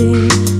baby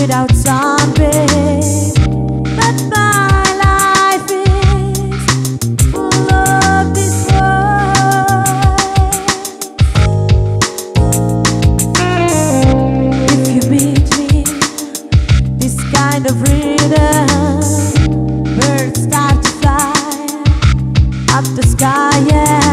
without something. But my life is full of this world. If you meet me, this kind of rhythm, birds start to fly up the sky. Yeah.